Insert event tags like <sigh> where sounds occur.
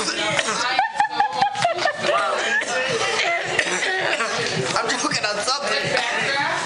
<laughs> I'm looking at something.